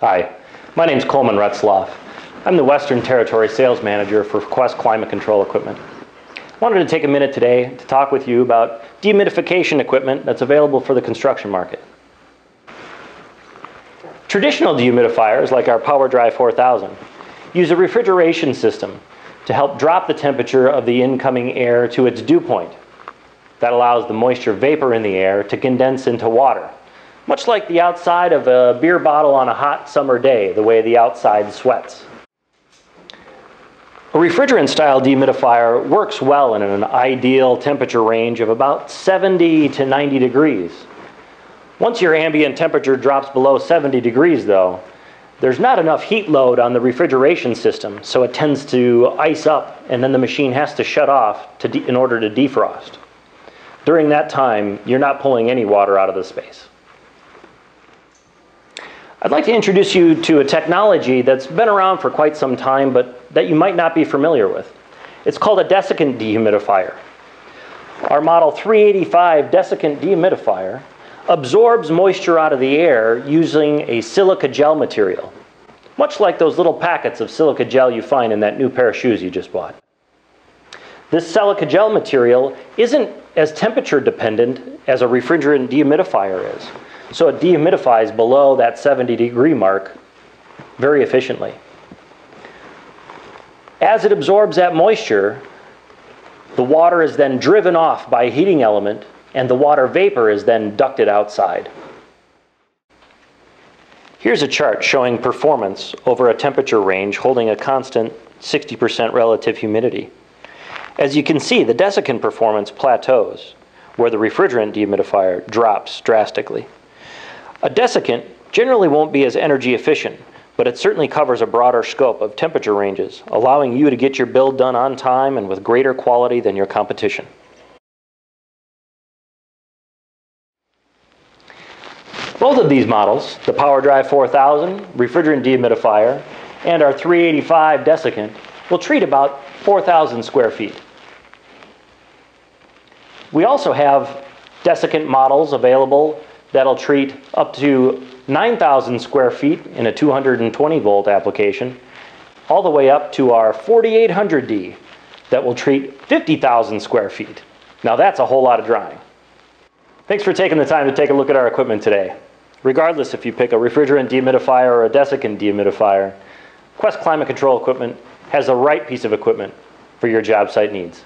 Hi, my name is Coleman Retzloff. I'm the Western Territory Sales Manager for Quest Climate Control Equipment. I wanted to take a minute today to talk with you about dehumidification equipment that's available for the construction market. Traditional dehumidifiers, like our PowerDry 4000, use a refrigeration system to help drop the temperature of the incoming air to its dew point. That allows the moisture vapor in the air to condense into water, much like the outside of a beer bottle on a hot summer day, the way the outside sweats. A refrigerant style dehumidifier works well in an ideal temperature range of about 70 to 90 degrees. Once your ambient temperature drops below 70 degrees though, there's not enough heat load on the refrigeration system, so it tends to ice up and then the machine has to shut off to in order to defrost. During that time, you're not pulling any water out of the space. I'd like to introduce you to a technology that's been around for quite some time, but that you might not be familiar with. It's called a desiccant dehumidifier. Our Model 385 desiccant dehumidifier absorbs moisture out of the air using a silica gel material, much like those little packets of silica gel you find in that new pair of shoes you just bought. This silica gel material isn't as temperature dependent as a refrigerant dehumidifier is. So it dehumidifies below that 70 degree mark very efficiently. As it absorbs that moisture, the water is then driven off by a heating element and the water vapor is then ducted outside. Here's a chart showing performance over a temperature range holding a constant 60% relative humidity. As you can see, the desiccant performance plateaus, where the refrigerant dehumidifier drops drastically. A desiccant generally won't be as energy efficient, but it certainly covers a broader scope of temperature ranges, allowing you to get your build done on time and with greater quality than your competition. Both of these models, the PowerDry 4000 refrigerant dehumidifier and our 385 desiccant, will treat about 4,000 square feet. We also have desiccant models available that'll treat up to 9,000 square feet in a 220 volt application, all the way up to our 4800D that will treat 50,000 square feet. Now that's a whole lot of drying. Thanks for taking the time to take a look at our equipment today. Regardless if you pick a refrigerant dehumidifier or a desiccant dehumidifier, Quest Climate Control Equipment has the right piece of equipment for your job site needs.